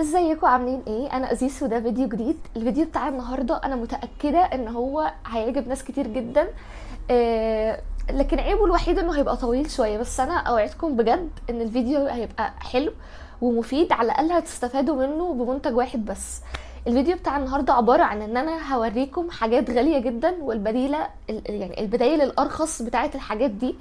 ازيكم عاملين إيه؟ أنا ازيس وده فيديو جديد. الفيديو بتاع النهارده أنا متأكدة إن هو هيعجب ناس كتير جدا. آه لكن عيبه الوحيد إنه هيبقى طويل شوية. بس أنا أوعدكم بجد إن الفيديو هيبقى حلو ومفيد على الأقل هتستفادوا منه بمنتج واحد بس. الفيديو بتاع النهارده عباره عن ان أنا هوريكم حاجات غاليه جدا والبديله ال- يعني البدايل الارخص بتاعه الحاجات دي.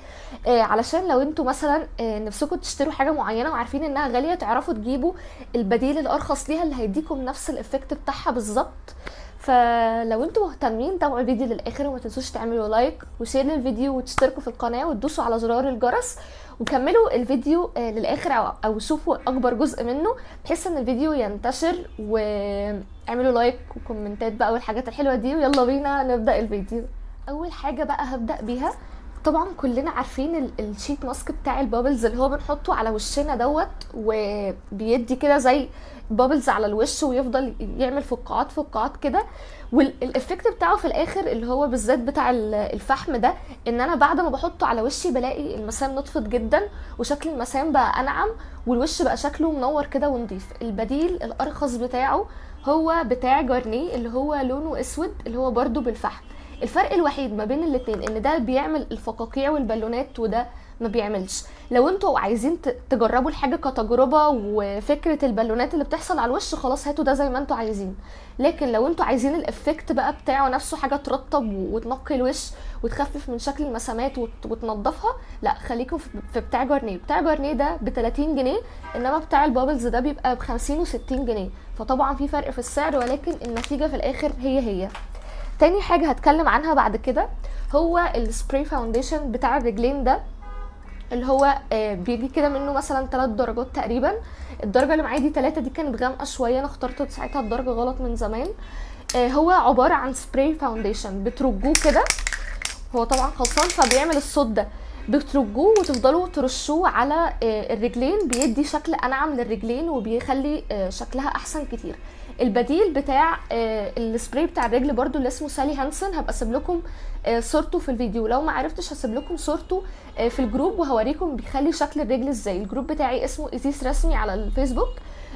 آه علشان لو أنتوا مثلا آه نفسكم تشتروا حاجة معينة وعارفين إنها غالية تعرفوا تجيبوا البديل الأرخص ليها اللي هيديكم نفس ال effect بتاعها بالظبط. فلو أنتوا مهتمين تابعوا الفيديو للآخر وما تنسوش تعملوا like و share للفيديو وتشتركوا في القناة وتدوسوا على زرار الجرس. وكملوا الفيديو آه، للآخر أو شوفوا أكبر جزء منه بحيث إن الفيديو ينتشر واعملوا like وكومنتات بقى والحاجات الحلوة دي ويلا بينا نبدأ الفيديو. أول حاجة بقى هبدأ بيها طبعا كلنا عارفين ال- ال sheet mask بتاع ال bubbles اللي هو بنحطه على وشنا دوت وبيدي كده زي bubbles على الوش ويفضل يعمل فقاعات فقاعات كده. وال effect بتاعه في الآخر اللي هو بالذات بتاع ال- الفحم ده إن أنا بعد ما بحطه على وشي بلاقي المسام نطفت جدا وشكل المسام بقى أنعم والوش بقى شكله منور كده ونضيف. البديل الأرخص بتاعه هو بتاع جارنيه اللي هو لونه أسود اللي هو برضو بالفحم. الفرق الوحيد ما بين الاتنين إن ده بيعمل الفقاقيع والبالونات وده ما بيعملش. لو أنتوا عايزين تجربوا الحاجة كتجربة وفكرة البالونات اللي بتحصل على الوش خلاص هاتوا ده زي ما أنتوا عايزين. لكن لو أنتوا عايزين ال effect بقى بتاعه نفسه حاجة ترطب و- وتنقي الوش وتخفف من شكل المسامات وت- وتنضفها لا خليكم في بتاع جارنيه. بتاع جارنيه ده ب 30 جنيه إنما بتاع ال bubbles ده بيبقى ب 50 و60 جنيه. فطبعا في فرق في السعر ولكن النتيجة في الآخر هي هي. تاني حاجة هتكلم عنها بعد كده هو ال spray foundation بتاع الرجلين ده اللي هو آه، بيجي كده منه مثلا ثلاث درجات تقريبا. الدرجة اللي معايا دي ثلاثة دي كانت غامقة شوية. أنا اخترت ساعتها الدرجة غلط من زمان. آه، هو عبارة عن spray foundation بترجوه كده. هو طبعا خلصان فبيعمل الصوت ده. بترجوه وتفضلوا ترشوه على آه، الرجلين. بيدي شكل أنعم للرجلين وبيخلي شكلها أحسن كتير. البديل بتاع آه، السبراي بتاع الرجل برضو اللي اسمه سالي هانسون هبقى اسيب لكم آه، صورته في الفيديو. لو ما عرفتش هسيب لكم صورته آه، في ال group وهوريكم بيخلي شكل الرجل إزاي. ال group بتاعي اسمه ازيس رسمي على الفيسبوك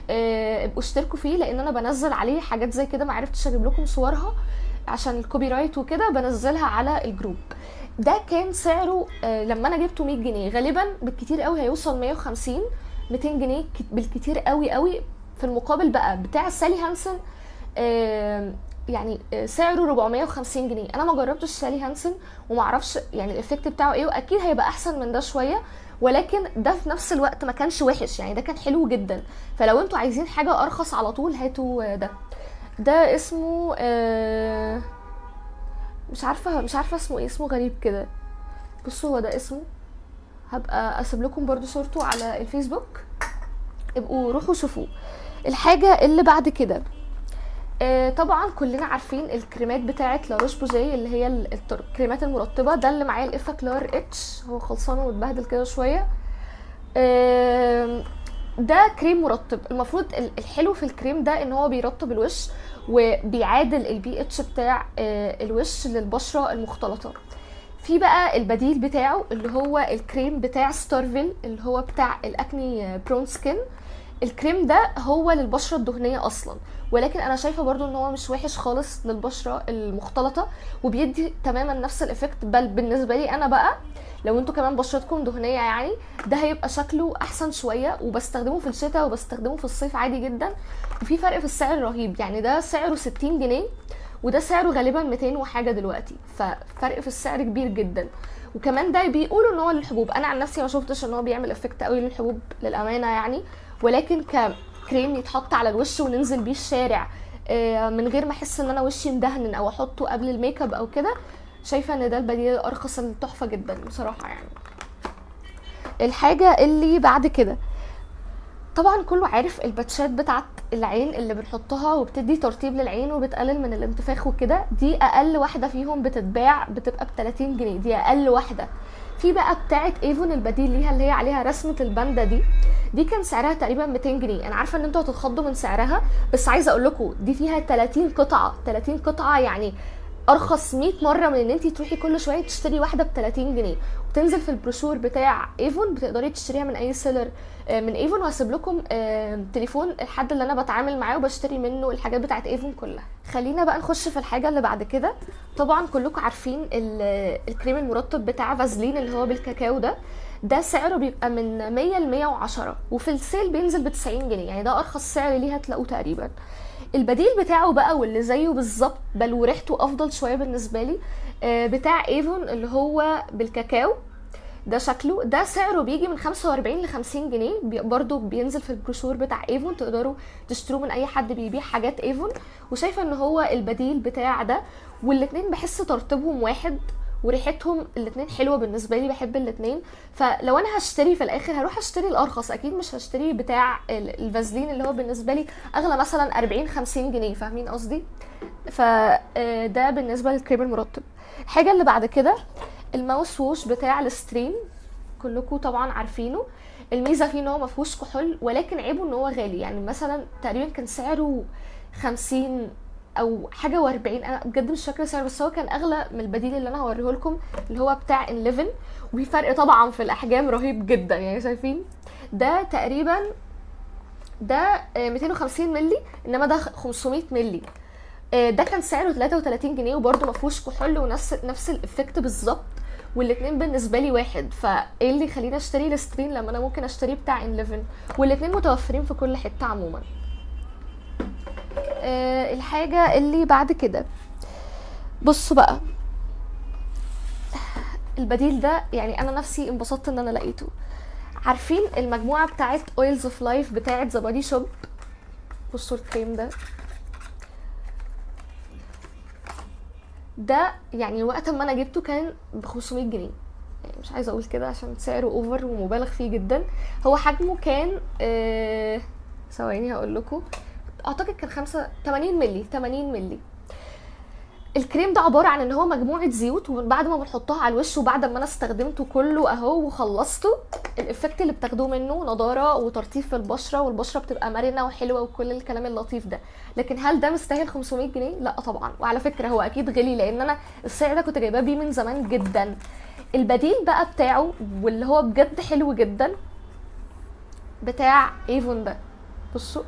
ابقوا اشتركوا فيه لأن أنا بنزل عليه حاجات زي كده ما عرفتش أجيب لكم صورها عشان ال copyright وكده بنزلها على ال group. ده كان سعره لما أنا جبته 100 جنيه. غالبا بالكتير قوي هيوصل 150 200 جنيه كت- بالكتير قوي قوي. في المقابل بقى بتاع سالي هانسون آه، يعني آه، سعره 450 جنيه. أنا ما جربتش Sally Hansen وما أعرفش يعني ال effect بتاعه إيه وأكيد هيبقى أحسن من ده شوية ولكن ده في نفس الوقت ما كانش وحش. يعني ده كان حلو جدا. فلو أنتوا عايزين حاجة أرخص على طول هاتوا ده. ده اسمه آه، مش عارفة مش عارفة اسمه إيه اسمه غريب كده. بصوا هو ده اسمه. هبقى أسيب لكم برضو صورته على الفيسبوك. ابقوا روحوا شوفوه. الحاجة اللي بعد كده. آه، طبعا كلنا عارفين الكريمات بتاعه La Roche-Posay اللي هي الكريمات المرطبة. ده اللي معايا ال Effaclar H. هو خلصان ومتبهدل كده شوية. ده كريم مرطب. المفروض ال- الحلو في الكريم ده إن هو بيرطب الوش وبيعادل البي اتش بتاع آه، الوش للبشرة المختلطة. في بقى البديل بتاعه اللي هو الكريم بتاع Starville اللي هو بتاع ال acne prone skin الكريم ده هو للبشرة الدهنية أصلا. ولكن أنا شايفة برضو إن هو مش وحش خالص للبشرة المختلطة وبيدي تماما نفس ال effect بل بالنسبة لي أنا بقى لو أنتوا كمان بشرتكم دهنية يعني ده هيبقى شكله أحسن شوية. وبستخدمه في الشتاء وبستخدمه في الصيف عادي جدا. وفي فرق في السعر رهيب. يعني ده سعره 60 جنيه وده سعره غالبا 200 وحاجة دلوقتي. ففرق في السعر كبير جدا. وكمان ده بيقولوا إن هو للحبوب. أنا عن نفسي ما شفتش إن هو بيعمل effect قوي للحبوب للأمانة يعني. ولكن ككريم يتحط على الوش وننزل بيه الشارع آه، من غير ما أحس إن أنا وشي مدهن أو أحطه قبل الميك اب أو كده شايفة إن ده البديل الأرخص التحفة جدا بصراحة يعني. الحاجة اللي بعد كده طبعا كله عارف الباتشات بتاعت العين اللي بنحطها وبتدي ترطيب للعين وبتقلل من الانتفاخ وكده دي أقل واحدة فيهم بتتباع بتبقى ب 30 جنيه دي أقل واحدة. في بقى بتاعه Avon البديل ليها اللي هي عليها رسمة الباندا دي. دي كان سعرها تقريبا 200 جنيه. أنا عارفة إن أنتوا هتتخضوا من سعرها بس عايزة أقول لكم دي فيها 30 قطعة. 30 قطعة يعني أرخص 100 مرة من إن انت تروحي كل شوية تشتري واحدة ب 30 جنيه. وتنزل في البروشور بتاع Avon بتقدري تشتريها من أي seller آه، من Avon وهسيب لكم آه، تليفون الحد اللي أنا بتعامل معاه وبشتري منه الحاجات بتاعت Avon كلها. خلينا بقى نخش في الحاجة اللي بعد كده. طبعا كلكم عارفين ال- الكريم المرطب بتاع فازلين اللي هو بالكاكاو ده. ده سعره بيبقى من 100 ل 110 وفي ال sale بينزل ب 90 جنيه. يعني ده أرخص سعر ليه هتلاقوه تقريبا. البديل بتاعه بقى واللي زيه بالظبط بل وريحته أفضل شوية بالنسبة لي آه، بتاع Avon اللي هو بالكاكاو. ده شكله ده سعره بيجي من 45 ل 50 جنيه. برضو بينزل في البروشور بتاع Avon تقدروا تشتروه من أي حد بيبيع حاجات Avon. وشايفة إن هو البديل بتاع ده والاتنين بحس ترتيبهم واحد. وريحتهم الاتنين حلوة بالنسبة لي بحب الاتنين. فلو أنا هشتري في الآخر هروح أشتري الأرخص. أكيد مش هشتري بتاع ال- الفازلين اللي هو بالنسبة لي أغلى مثلا 40 50 جنيه. فاهمين قصدي؟ فده بالنسبة للكريم المرطب. الحاجة اللي بعد كده الماوس ووش بتاع الستريم. كلكم طبعا عارفينه. الميزة فيه إن هو ما فيهوش كحول ولكن عيبه إن هو غالي. يعني مثلا تقريبا كان سعره 50 أو حاجة و40 أنا بجد مش فاكرة سعره بس هو كان أغلى من البديل اللي أنا هوريه لكم اللي هو بتاع N11 وفي فرق طبعا في الأحجام رهيب جدا يعني شايفين؟ ده تقريبا ده آه، 250 مللي إنما ده 500 مللي. آه، ده كان سعره 33 جنيه وبرده ما فيهوش كحول ونفس نفس ال effect بالظبط والاتنين بالنسبة لي واحد. فإيه اللي يخليني أشتري Listerine لما أنا ممكن اشتري بتاع N 11 والاتنين متوفرين في كل حتة عموما. آه، الحاجة اللي بعد كده. بصوا بقى. البديل ده يعني أنا نفسي انبسطت إن أنا لقيته. عارفين المجموعة بتاعت Oils of Life بتاعت The Body Shop بصوا الكريم ده. ده يعني وقت ما أنا جبته كان ب 500 جنيه. يعني مش عايزة أقول كده عشان سعره over ومبالغ فيه جدا. هو حجمه كان آه، ثواني هقول لكم. أعتقد كان 5 80 مللي 80 مللي. الكريم ده عبارة عن إن هو مجموعة زيوت وبعد ما بنحطها على الوش وبعد ما أنا استخدمته كله أهو وخلصته ال effect اللي بتاخدوه منه نضارة وترطيب في البشرة والبشرة بتبقى مرنة وحلوة وكل الكلام اللطيف ده. لكن هل ده مستاهل 500 جنيه؟ لأ طبعا. وعلى فكرة هو أكيد غلي لأن أنا السعر ده كنت جايباه بيه من زمان جدا. البديل بقى بتاعه واللي هو بجد حلو جدا بتاع Avon ده. بصوا.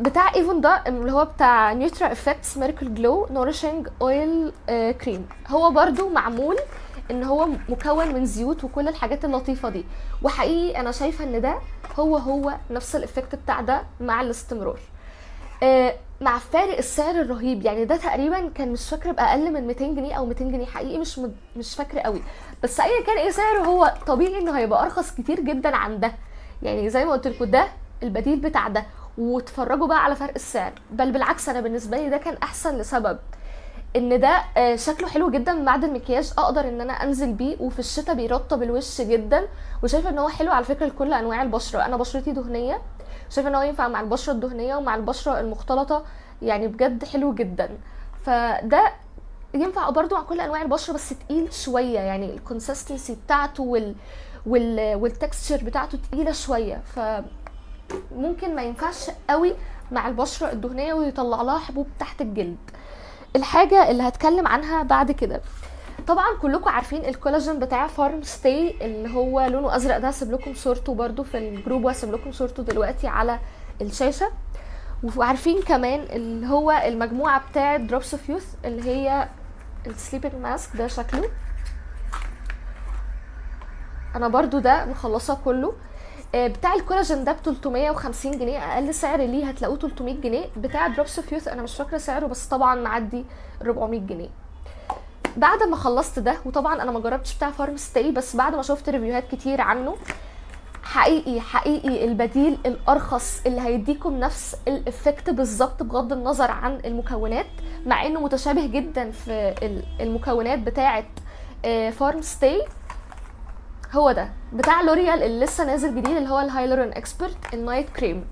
بتاع Avon ده اللي هو بتاع Nutra Effects Miracle Glow Nourishing Oil Cream هو برضو معمول إن هو مكون من زيوت وكل الحاجات اللطيفة دي. وحقيقي أنا شايفة إن ده هو هو نفس ال effect بتاع ده مع الاستمرار. آه، مع فارق السعر الرهيب. يعني ده تقريبا كان مش فاكره باقل من 200 جنيه أو 200 جنيه. حقيقي مش مش فاكرة قوي. بس ايا كان إيه سعره هو طبيعي إنه هيبقى أرخص كتير جدا عن ده. يعني زي ما قلت لكم ده البديل بتاع ده. واتفرجوا بقى على فرق السعر. بل بالعكس أنا بالنسبة لي ده كان أحسن لسبب. إن ده آه، شكله حلو جدا بعد المكياج أقدر إن أنا أنزل بيه وفي الشتاء بيرطب الوش جدا. وشايفة إن هو حلو على فكرة لكل أنواع البشرة. أنا بشرتي دهنية. شايفة إن هو ينفع مع البشرة الدهنية ومع البشرة المختلطة. يعني بجد حلو جدا. فده ينفع برضو مع كل أنواع البشرة بس تقيل شوية. يعني ال consistency بتاعته وال وال وال texture بتاعته تقيلة شوية. ف ممكن ما ينفعش قوي مع البشرة الدهنية ويطلع لها حبوب تحت الجلد. الحاجة اللي هتكلم عنها بعد كده. طبعا كلكم عارفين الكولاجين بتاع Farm Stay اللي هو لونه أزرق ده هسيب لكم صورته برده في ال group وهسيب لكم صورته دلوقتي على الشاشة. وعارفين كمان اللي هو المجموعة بتاعه Drops of Youth اللي هي ال sleeping mask ده شكله. أنا برضو ده مخلصة كله. بتاع الكولاجين ده ب 350 جنيه أقل سعر ليه هتلاقوه 300 جنيه. بتاع Drops of Youth أنا مش فاكرة سعره بس طبعا معدي 400 جنيه. بعد ما خلصت ده وطبعا أنا ما جربتش بتاع Farm Stay بس بعد ما شفت ريفيوهات كتير عنه حقيقي حقيقي البديل الأرخص اللي هيديكم نفس ال effect بالظبط بغض النظر عن المكونات مع إنه متشابه جدا في ال- المكونات بتاعة Farm Stay هو ده. بتاع L'Oréal اللي لسه نازل جديد اللي هو ال Hyaluron Expert ال night cream.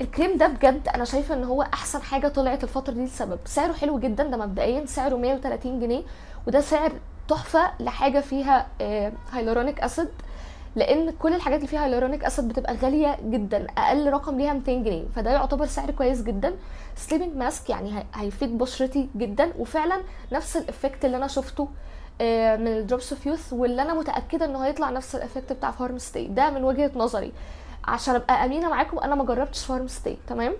الكريم ده بجد أنا شايفة إن هو أحسن حاجة طلعت الفترة دي لسبب. سعره حلو جدا ده مبدئيا سعره 130 جنيه وده سعر تحفة لحاجة فيها hyaluronic acid لأن كل الحاجات اللي فيها hyaluronic acid بتبقى غالية جدا. أقل رقم ليها 200 جنيه. فده يعتبر سعر كويس جدا. sleeping mask يعني هي- هيفيد بشرتي جدا. وفعلا نفس ال effect اللي أنا شفته آه، من ال Drops of Youth واللي أنا متأكدة إنه هيطلع نفس ال effect بتاع Farm Stay ده من وجهة نظري. عشان أبقى أمينة معاكم أنا ما جربتش Farm Stay تمام؟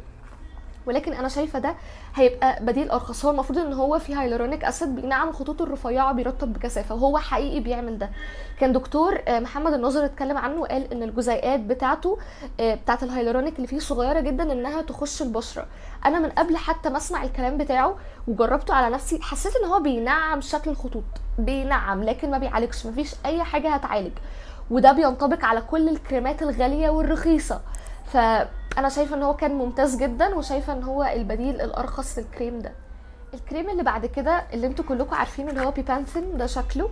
ولكن أنا شايفة ده هيبقى بديل أرخص. هو المفروض إن هو فيه hyaluronic acid بينعم الخطوط الرفيعة بيرطب بكثافة. وهو حقيقي بيعمل ده. كان دكتور آه، محمد الناظر اتكلم عنه وقال إن الجزيئات بتاعته آه، بتاعة الهيلورونيك اللي فيه صغيرة جدا إنها تخش البشرة. أنا من قبل حتى ما أسمع الكلام بتاعه وجربته على نفسي حسيت إن هو بينعم شكل الخطوط. بينعم لكن ما بيعالجش مفيش أي حاجة هتعالج. وده بينطبق على كل الكريمات الغالية والرخيصة. فأنا شايفة إن هو كان ممتاز جدا وشايفة إن هو البديل الأرخص للكريم ده. الكريم اللي بعد كده اللي أنتوا كلكم عارفينه اللي هو Bepanthen ده شكله.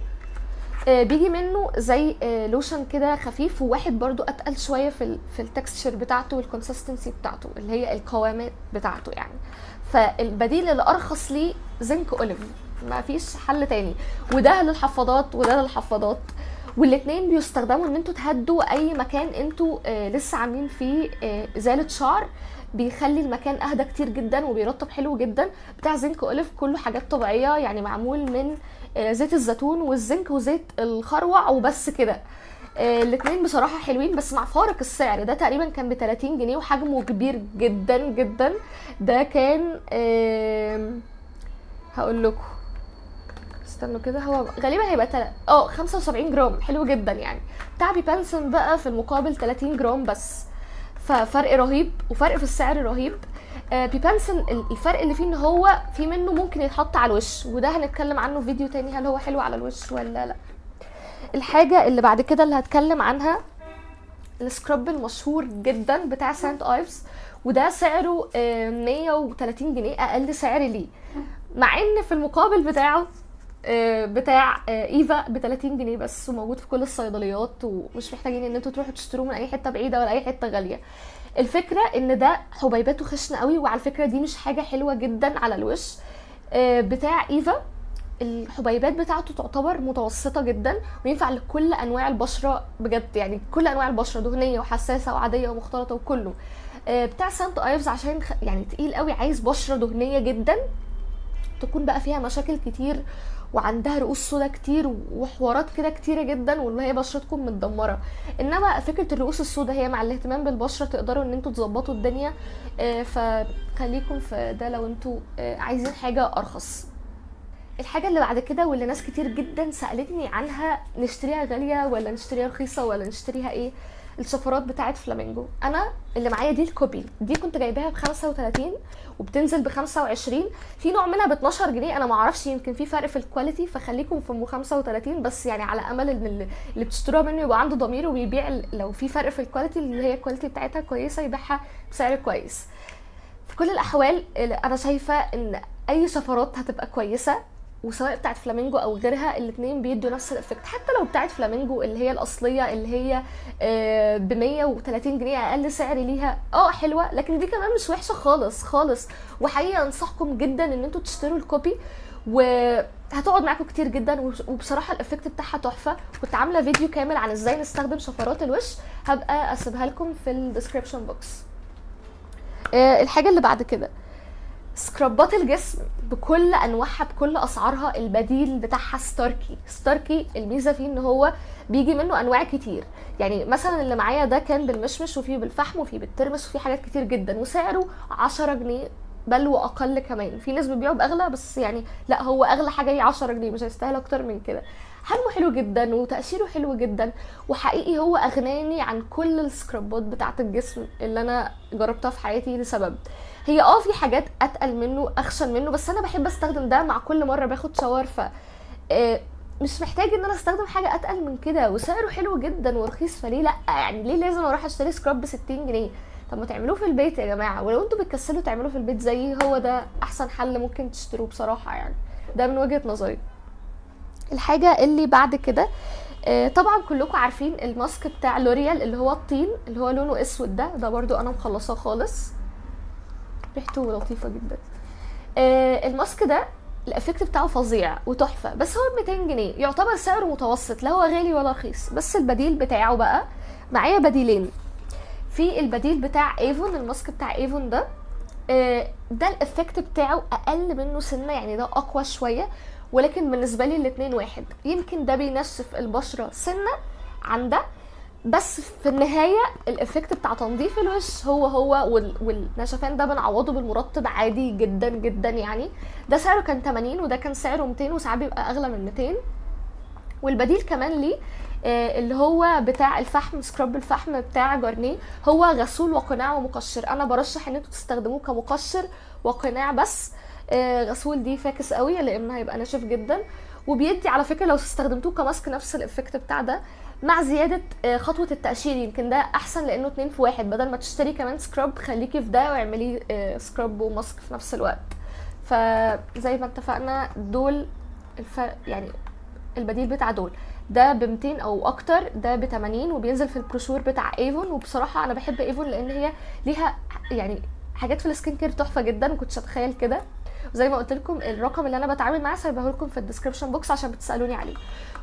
آه، بيجي منه زي آه، لوشن كده خفيف وواحد برضو أتقل شوية في في ال texture بتاعته وال consistency بتاعته اللي هي القوامات بتاعته يعني. فالبديل الأرخص ليه Zinc Olive. ما فيش حل تاني. وده للحفاضات وده للحفاضات. والاتنين بيستخدموا إن أنتوا تهدوا أي مكان أنتوا آه لسه عاملين فيه آه ازاله شعر. بيخلي المكان أهدى كتير جدا وبيرطب حلو جدا. بتاع زنك أوليف كله حاجات طبيعية يعني معمول من آه زيت الزيتون والزنك وزيت الخروع وبس كده. آه، الاتنين بصراحة حلوين بس مع فارق السعر. ده تقريبا كان ب 30 جنيه وحجمه كبير جدا جدا. ده كان هقول لكم. استنوا كده هو غالبا هيبقى تل... آه 75 جرام حلو جدا يعني. بتاع Bepanthen بقى في المقابل 30 جرام بس. ففرق رهيب وفرق في السعر رهيب. آه Bepanthen ال- الفرق اللي فيه إن هو في منه ممكن يتحط على الوش وده هنتكلم عنه في فيديو تاني هل هو حلو على الوش ولا لأ. الحاجة اللي بعد كده اللي هتكلم عنها ال scrub المشهور جدا بتاع St. Ives وده سعره آه، 130 جنيه أقل سعر ليه. مع إن في المقابل بتاعه آه، بتاع آه، إيفا ب 30 جنيه بس وموجود في كل الصيدليات ومش محتاجين إن أنتوا تروحوا تشتروه من أي حتة بعيدة ولا أي حتة غالية. الفكرة إن ده حبيباته خشنة قوي وعلى فكرة دي مش حاجة حلوة جدا على الوش. آه، بتاع إيفا الحبيبات بتاعته تعتبر متوسطة جدا وينفع لكل أنواع البشرة بجد يعني كل أنواع البشرة دهنية وحساسة وعادية ومختلطة وكله. آه، بتاع سانت أيفز عشان يعني تقيل قوي عايز بشرة دهنية جدا. تكون بقى فيها مشاكل كتير وعندها رؤوس سودا كتير وحوارات كده كتيرة جدا واللي هي بشرتكم متدمرة. إنما فكرة الرؤوس السودا هي مع الاهتمام بالبشرة تقدروا إن أنتوا تظبطوا الدنيا آه، فخليكم في ده لو أنتوا آه، عايزين حاجة أرخص. الحاجة اللي بعد كده واللي ناس كتير جدا سألتني عنها نشتريها غالية ولا نشتريها رخيصة ولا نشتريها إيه؟ الشفرات بتاعت فلامينجو. أنا اللي معايا دي ال copy. دي كنت جايباها ب 35 وبتنزل ب 25 في نوع منها ب 12 جنيه. أنا ما أعرفش يمكن في فرق في ال quality فخليكم في أم 35 بس يعني على أمل إن اللي بتشتروها منه يبقى عنده ضمير وبيبيع لو في فرق في ال quality اللي هي ال quality بتاعتها كويسة يبيعها بسعر كويس. في كل الأحوال أنا شايفة إن أي شفرات هتبقى كويسة. وسواء بتاعت فلامينجو أو غيرها الاثنين بيدوا نفس ال effect. حتى لو بتاعت فلامينجو اللي هي الأصلية اللي هي ب 130 جنيه أقل سعر ليها آه حلوة لكن دي كمان مش وحشة خالص خالص. وحقيقة أنصحكم جدا إن أنتوا تشتروا ال copy وهتقعد معاكم كتير جدا وبص- وبصراحة ال effect بتاعها تحفة. كنت عاملة فيديو كامل عن إزاي نستخدم شفرات الوش هبقى أسيبها لكم في ال description box آه، الحاجة اللي بعد كده. scrubات الجسم بكل أنواعها بكل أسعارها البديل بتاعها ستاركي. ستاركي الميزة فيه إن هو بيجي منه أنواع كتير. يعني مثلا اللي معايا ده كان بالمشمش وفيه بالفحم وفيه بالترمس وفيه حاجات كتير جدا وسعره 10 جنيه بل وأقل كمان. في ناس بتبيعه بأغلى بس يعني لا هو أغلى حاجة هي 10 جنيه مش هيستاهل أكتر من كده. حجمه حلو جدا وتقشيره حلو جدا. وحقيقي هو أغناني عن كل السكرابات بتاعه الجسم اللي أنا جربتها في حياتي لسبب. هي آه في حاجات أتقل منه أخشن منه بس أنا بحب أستخدم ده مع كل مرة باخد شاور. ف آه، مش محتاج إن أنا أستخدم حاجة أتقل من كده. وسعره حلو جدا ورخيص فليه لأ؟ يعني ليه لازم أروح أشتري سكراب ب 60 جنيه؟ طب ما تعملوه في البيت يا جماعة. ولو أنتوا بتكسلوا تعملوه في البيت زيي هو ده أحسن حل ممكن تشتروه بصراحة يعني. ده من وجهة نظري. الحاجة اللي بعد كده. آه، طبعا كلكم عارفين الماسك بتاع لوريال اللي هو الطين اللي هو لونه أسود ده. ده برضو أنا مخلصاه خالص. ريحته لطيفة جدا. آه، ال mask ده ال effect بتاعه فظيع وتحفة. بس هو ب 200 جنيه. يعتبر سعره متوسط لا هو غالي ولا رخيص. بس البديل بتاعه بقى معايا بديلين. في البديل بتاع Avon ال mask بتاع Avon ده. آه، ده ال effect بتاعه أقل منه سنة يعني ده أقوى شوية. ولكن بالنسبة لي الاتنين واحد. يمكن ده بينشف البشرة سنة عن ده بس في النهاية الإفكت بتاع تنظيف الوش هو هو وال- والنشفان ده بنعوضه بالمرطب عادي جدا جدا يعني. ده سعره كان 80 وده كان سعره 200 وساعات بيبقى أغلى من 200 والبديل كمان ليه آه، اللي هو بتاع الفحم scrub الفحم بتاع Garnier هو غسول وقناع ومقشر. أنا برشح إن أنتوا تستخدموه كمقشر وقناع بس غسول دي فاكس قوي لأن هيبقى ناشف جدا. وبيدي على فكرة لو استخدمتوه ك mask نفس ال effect بتاع ده مع زيادة آه، خطوة التقشير يمكن ده أحسن لأنه اتنين في واحد. بدل ما تشتري كمان scrub خليكي في ده واعملي آه، scrub و mask في نفس الوقت. فزي ما اتفقنا دول الفرق يعني البديل بتاع دول. ده ب 200 أو أكتر ده ب 80 وبينزل في البروشور بتاع Avon. وبصراحة أنا بحب Avon لأن هي ليها يعني حاجات في ال skin care تحفة جدا ما كنتش أتخيل كده. وزي ما قلت لكم الرقم اللي أنا بتعامل معاه سايبه لكم في ال description box عشان بتسألوني عليه.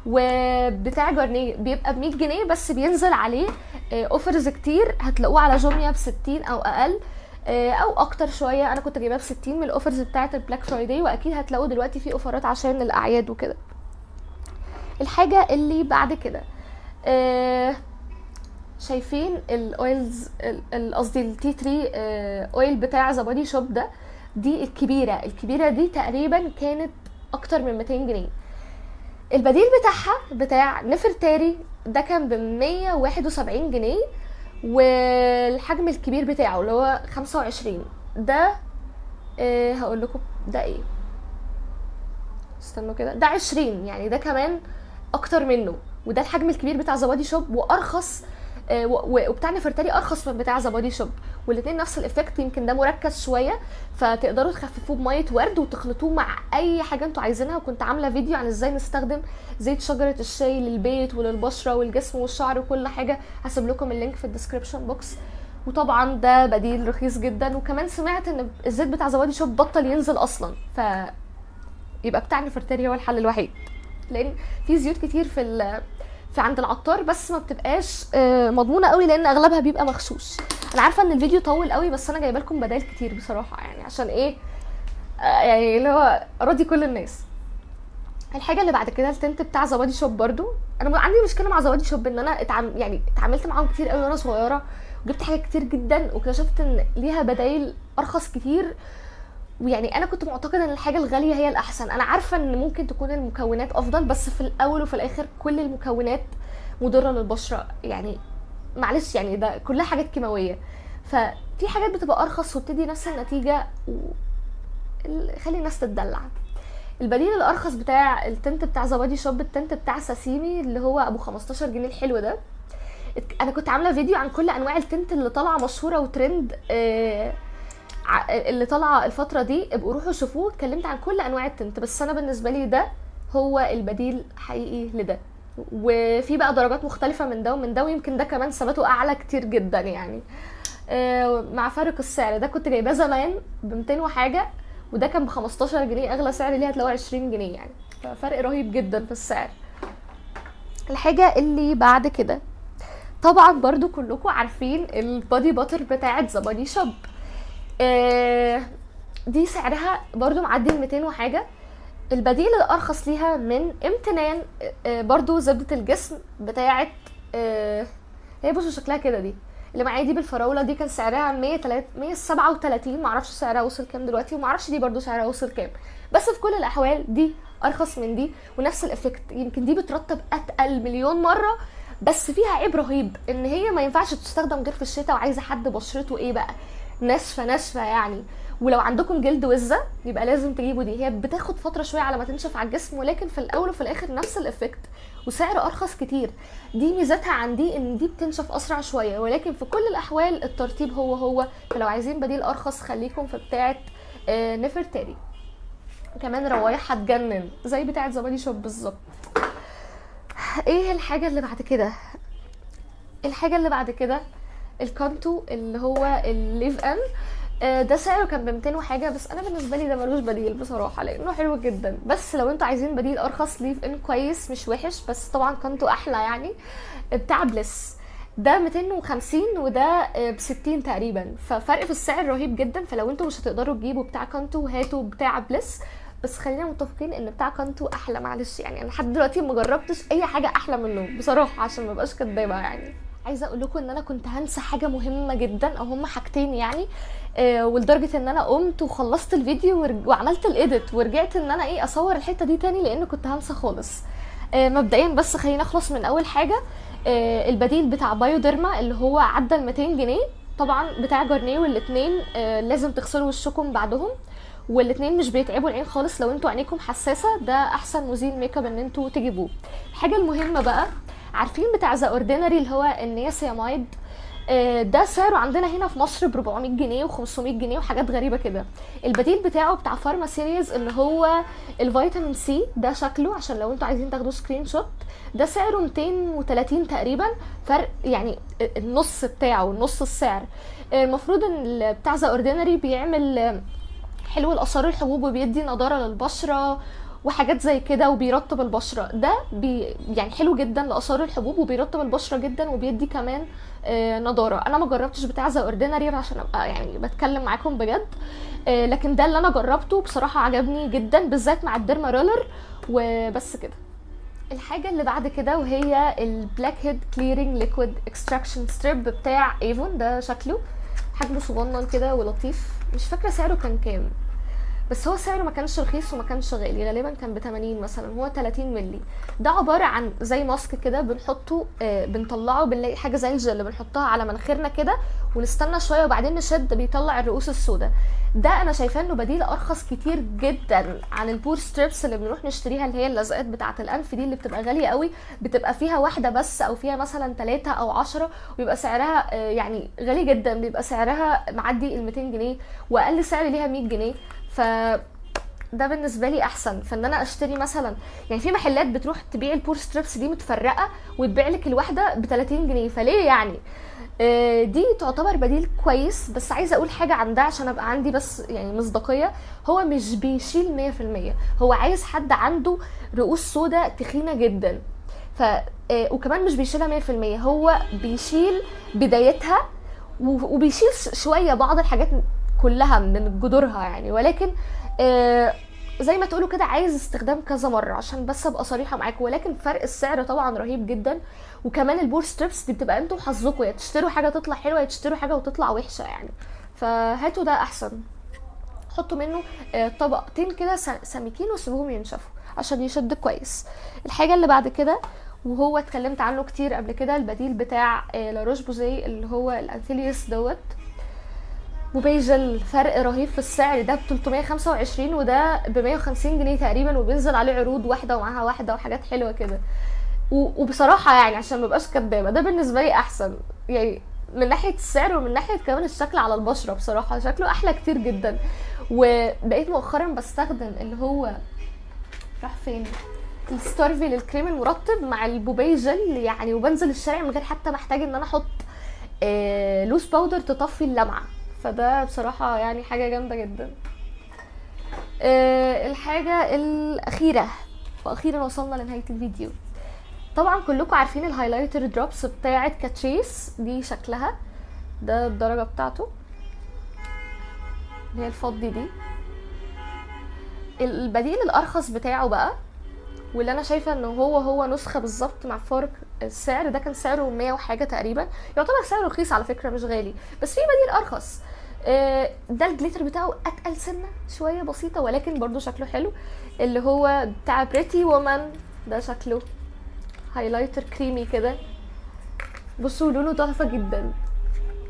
وبتاع Garnier بيبقى ب 100 جنيه بس بينزل عليه offers كتير هتلاقوه على جوميا ب 60 أو أقل آه، أو أكتر شوية. أنا كنت جايباه ب 60 من ال offers بتاعة ال Black Friday وأكيد هتلاقوا دلوقتي في offerات عشان الأعياد وكده. الحاجة اللي بعد كده آه، شايفين ال oils ال- ال- قصدي ال tea tree oil بتاع The Body Shop ده؟ دي الكبيرة الكبيرة دي تقريبا كانت أكتر من 200 جنيه. البديل بتاعها بتاع نفرتاري ده كان ب 171 جنيه والحجم الكبير بتاعه اللي هو 25 ده آه هقول لكم ده إيه؟ استنوا كده ده 20 يعني ده كمان أكتر منه. وده الحجم الكبير بتاع The Body Shop وأرخص آه، وبتاع نفرتاري أرخص من بتاع The Body Shop. والاثنين نفس ال effect يمكن ده مركز شوية فتقدروا تخففوه بمية ورد وتخلطوه مع أي حاجة أنتوا عايزينها. وكنت عاملة فيديو عن إزاي نستخدم زيت شجرة الشاي للبيت وللبشرة والجسم والشعر وكل حاجة. هسيب لكم ال link في ال description box. وطبعا ده بديل رخيص جدا. وكمان سمعت إن الزيت بتاع زبادي شوب بطل ينزل أصلا ف يبقى بتاع نفرتاري هو الحل الوحيد. لأن في زيوت كتير في في عند العطار بس ما بتبقاش آه، مضمونة قوي لأن أغلبها بيبقى مغشوش. أنا عارفة إن الفيديو طول قوي بس أنا جايبة لكم بدائل كتير بصراحة يعني عشان إيه؟ آه، يعني اللي هو ارضي كل الناس. الحاجة اللي بعد كده التنت بتاع زبادي شوب برضو. أنا عندي مشكلة مع زبادي شوب إن أنا اتعام يعني اتعاملت معاهم كتير قوي وأنا صغيرة وجبت حاجات كتير جدا واكتشفت إن ليها بدايل أرخص كتير. ويعني أنا كنت معتقدة إن الحاجة الغالية هي الأحسن. أنا عارفة إن ممكن تكون المكونات أفضل بس في الأول وفي الآخر كل المكونات مضرة للبشرة. يعني معلش يعني ده كلها حاجات كيماوية. ففي حاجات بتبقى أرخص وبتدي نفس النتيجة و... خلي الناس تتدلع. البديل الأرخص بتاع التنت بتاع زبادي شوب التنت بتاع ساسيمي اللي هو أبو 15 جنيه الحلو ده. أنا كنت عاملة فيديو عن كل أنواع التنت اللي طالعة مشهورة وترند آه اللي طالعة الفترة دي ابقوا روحوا شوفوه اتكلمت عن كل أنواع التنت بس أنا بالنسبة لي ده هو البديل حقيقي لده. وفي بقى درجات مختلفة من ده ومن ده ويمكن ده كمان ثباته أعلى كتير جدا يعني. آه، مع فارق السعر ده كنت جايباه زمان ب 200 وحاجة وده كان ب 15 جنيه أغلى سعر ليه هتلاقوه 20 جنيه يعني. ففرق رهيب جدا في السعر. الحاجة اللي بعد كده طبعا برضو كلكم عارفين البادي باتر بتاعت شوب. آه، دي سعرها برضو معدي ال 200 وحاجة. البديل الأرخص ليها من امتنان آه، برضو زبدة الجسم بتاعت آه، هي بصوا شكلها كده دي. اللي معايا دي بالفراولة دي كان سعرها 137 معرفش سعرها وصل كام دلوقتي ومعرفش دي برضو سعرها وصل كام. بس في كل الأحوال دي أرخص من دي ونفس ال effect. يمكن دي بترطب أتقل مليون مرة بس فيها عيب رهيب إن هي ما ينفعش تستخدم غير في الشتاء وعايزة حد بشرته إيه بقى؟ ناشفة ناشفة يعني. ولو عندكم جلد وزة يبقى لازم تجيبوا دي. هي بتاخد فترة شوية على ما تنشف على الجسم ولكن في الأول وفي الآخر نفس ال effect وسعر أرخص كتير. دي ميزتها عن دي إن دي بتنشف أسرع شوية ولكن في كل الأحوال الترطيب هو هو. فلو عايزين بديل أرخص خليكم في بتاعة آه، نفرتاري كمان روايح هتجنن زي بتاعة The Body Shop بالظبط. إيه الحاجة اللي بعد كده؟ الحاجة اللي بعد كده ال Cantu اللي هو ال leave-in. آه، ده سعره كان ب 200 وحاجة بس أنا بالنسبة لي ده ملوش بديل بصراحة لأنه حلو جدا. بس لو أنتوا عايزين بديل أرخص leave-in كويس مش وحش بس طبعا Cantu أحلى يعني. بتاع بليس. ده 250 وده ب 60 تقريبا. ففرق في السعر رهيب جدا فلو أنتوا مش هتقدروا تجيبوا بتاع كانتو هاتوا بتاع بليس. بس خلينا متفقين إن بتاع كانتو أحلى معلش يعني أنا لحد دلوقتي ما جربتش أي حاجة أحلى منه بصراحة عشان ما ابقاش كدابة يعني. عايزة أقول لكم إن أنا كنت هنسى حاجة مهمة جدا أو هما حاجتين يعني آه ولدرجة إن أنا قمت وخلصت الفيديو وعملت الإيديت ورجعت إن أنا إيه أصور الحتة دي تاني لأن كنت هنسى خالص. آه مبدئيا بس خلينا نخلص من أول حاجة آه البديل بتاع Bioderma اللي هو عدى ال 200 جنيه. طبعا بتاع Garnier والاثنين لازم تغسلوا وشكم بعدهم والاثنين مش بيتعبوا العين خالص لو أنتوا عينيكم حساسة. ده أحسن مزيل ميك اب إن أنتوا تجيبوه. الحاجة المهمة بقى عارفين بتاع The Ordinary اللي هو النياسيامايد آه، ده سعره عندنا هنا في مصر ب 400 جنيه و500 جنيه وحاجات غريبة كده. البديل بتاعه بتاع فارما سيريز اللي هو ال vitamin C ده شكله عشان لو أنتوا عايزين تاخدوا screenshot ده سعره 230 تقريبا فرق يعني النص بتاعه نص السعر. آه، المفروض إن بتاع The Ordinary بيعمل حلو لآثار الحبوب وبيدي نضارة للبشرة وحاجات زي كده وبيرطب البشرة. ده بي يعني حلو جدا لآثار الحبوب وبيرطب البشرة جدا وبيدي كمان آه نضارة. أنا ما جربتش بتاع The Ordinary عشان أبقى يعني بتكلم معاكم بجد آه لكن ده اللي أنا جربته بصراحة عجبني جدا بالذات مع ال derma roller وبس كده. الحاجة اللي بعد كده وهي ال blackhead clearing liquid extraction strip بتاع Avon ده شكله حجمه صغنن كده ولطيف. مش فاكرة سعره كان كام. بس هو سعره ما كانش رخيص وما كانش غالي غالبا كان ب 80 مثلا هو 30 مللي. ده عبارة عن زي mask كده بنحطه آه بنطلعه بنلاقي حاجة زي الجل اللي بنحطها على مناخيرنا كده ونستنى شوية وبعدين نشد بيطلع الرؤوس السوداء. ده أنا شايفاه إنه بديل أرخص كتير جدا عن ال pore strips اللي بنروح نشتريها اللي هي اللزقات بتاعة الأنف دي اللي بتبقى غالية قوي بتبقى فيها واحدة بس أو فيها مثلا ثلاثة أو عشرة ويبقى سعرها آه، يعني غالي جدا بيبقى سعرها معدي ال 200 جنيه وأقل سعر ليها 100 جنيه. ف ده بالنسبة لي أحسن. فإن أنا أشتري مثلا يعني في محلات بتروح تبيع ال pore strips دي متفرقة وتبيع لك الواحدة ب 30 جنيه. فليه يعني؟ آه، دي تعتبر بديل كويس بس عايزة أقول حاجة عن ده عشان أبقى عندي بس يعني مصداقية. هو مش بيشيل 100% هو عايز حد عنده رؤوس سوداء تخينة جدا. ف آه، وكمان مش بيشيلها 100% هو بيشيل بدايتها وبيشيل شوية بعض الحاجات كلها من جذورها يعني. ولكن آه، زي ما تقولوا كده عايز استخدام كذا مرة عشان بس أبقى صريحة معاكم. ولكن فرق السعر طبعا رهيب جدا. وكمان ال pore strips دي بتبقى أنتوا وحظكم يا تشتروا حاجة تطلع حلوة يا تشتروا حاجة وتطلع وحشة يعني. فهاتوا ده أحسن. حطوا منه آه، طبقتين كده سميكين وسيبوهم ينشفوا عشان يشد كويس. الحاجة اللي بعد كده وهو اتكلمت عنه كتير قبل كده البديل بتاع آه، La Roche-Posay اللي هو ال Anthelios دوت. Bobai gel فرق رهيب في السعر ده ب 325 وده ب 150 جنيه تقريبا وبينزل عليه عروض واحدة ومعاها واحدة وحاجات حلوة كده. وبصراحة يعني عشان ما ابقاش كدابة ده بالنسبة لي أحسن. يعني من ناحية السعر ومن ناحية كمان الشكل على البشرة بصراحة شكله أحلى كتير جدا. وبقيت مؤخرا بستخدم اللي هو راح فين؟ ال Starville الكريم المرطب مع ال Bobai gel يعني وبنزل الشارع من غير حتى محتاج إن أنا أحط آه loose powder تطفي اللمعة. فده بصراحة يعني حاجة جامدة جدا. آه الحاجة الأخيرة وأخيرا وصلنا لنهاية الفيديو. طبعا كلكم عارفين ال highlighter drops بتاعه Catrice دي شكلها ده الدرجة بتاعته. اللي هي الفضي دي. البديل الأرخص بتاعه بقى واللي أنا شايفة إنه هو هو نسخة بالظبط مع فارق السعر ده كان سعره 100 وحاجة تقريبا. يعتبر سعره رخيص على فكرة مش غالي بس في بديل أرخص. ده ال glitter بتاعه أتقل سنة شوية بسيطة ولكن برضو شكله حلو. اللي هو بتاع Pretty Woman ده شكله highlighter كريمي كده. بصوا لونه تحفة جدا.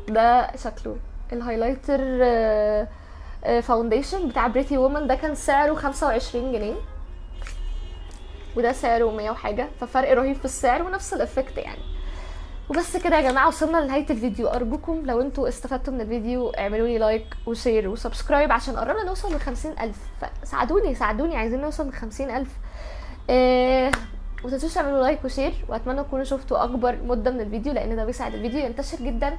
ده شكله. ال highlighter آه، آه، foundation بتاع Pretty Woman ده كان سعره 25 جنيه. وده سعره 100 وحاجة. ففرق رهيب في السعر ونفس ال effect يعني. وبس كده يا جماعة وصلنا لنهاية الفيديو. أرجوكم لو أنتوا استفدتوا من الفيديو اعملوا لي like و share و subscribe عشان قربنا نوصل ل 50000 فساعدوني ساعدوني عايزين نوصل ل 50000 آه وتنسوش تعملوا like و share وأتمنى تكونوا شفتوا أكبر مدة من الفيديو لأن ده بيساعد الفيديو ينتشر جدا.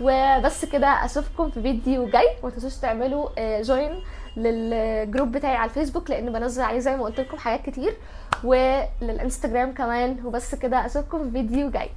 وبس كده أشوفكم في فيديو جاي. وما تنسوش تعملوا join لل group بتاعي على الفيسبوك لأن بنزل عليه زي ما قلت لكم حاجات كتير. وللإنستجرام كمان. وبس كده أشوفكم في فيديو جاي.